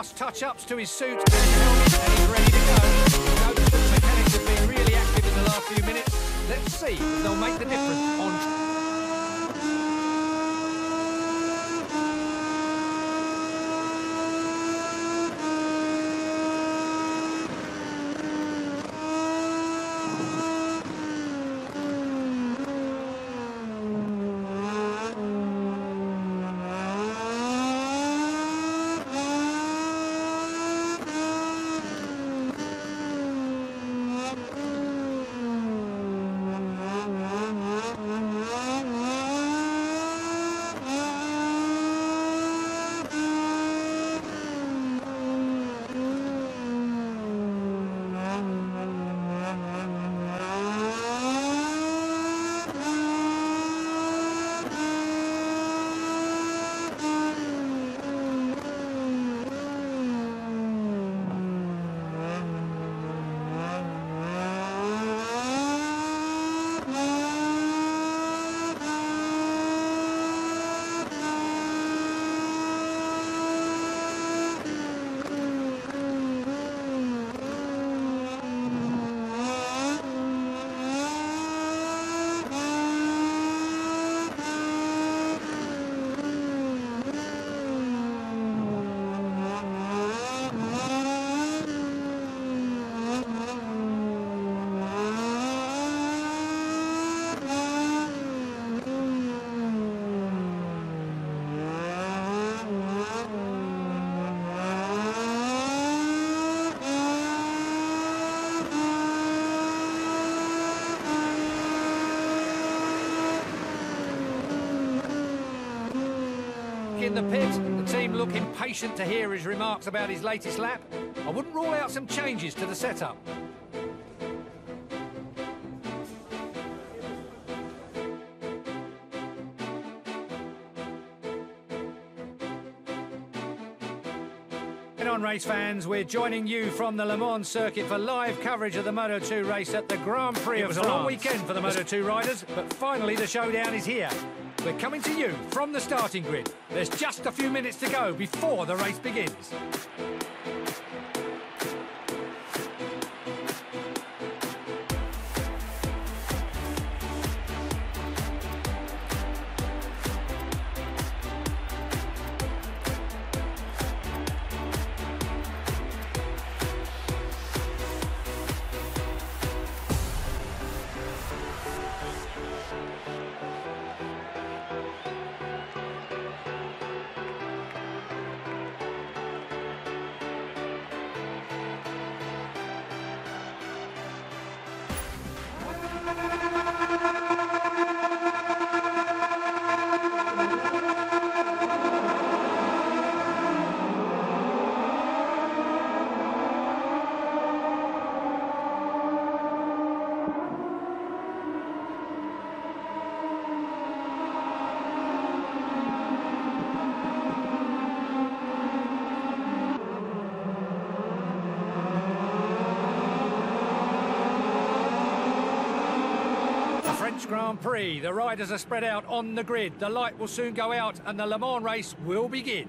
last touch-ups to his suit and he's ready to go. Notice that the mechanics have been really active in the last few minutes. Let's see if they'll make the difference on in the pit. The team look impatient to hear his remarks about his latest lap. I wouldn't rule out some changes to the setup. Race fans, we're joining you from the Le Mans circuit for live coverage of the Moto2 race at the Grand Prix it was a long weekend for the Moto2 riders, but finally the showdown is here. We're coming to you from the starting grid. There's just a few minutes to go before the race begins. Grand Prix. The riders are spread out on the grid. The light will soon go out and the Le Mans race will begin.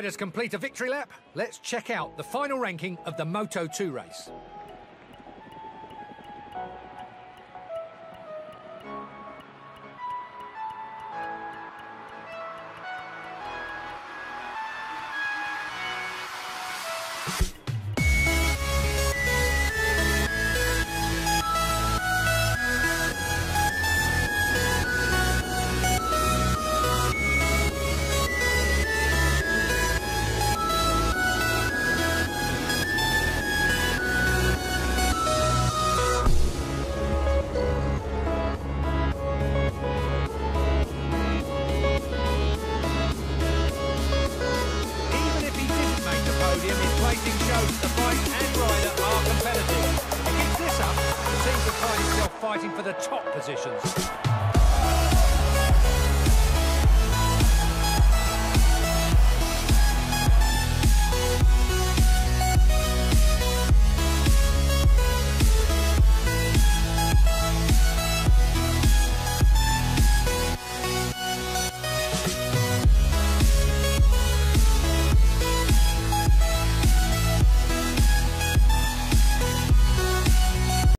Riders complete a victory lap, let's check out the final ranking of the Moto2 race. Fighting for the top positions.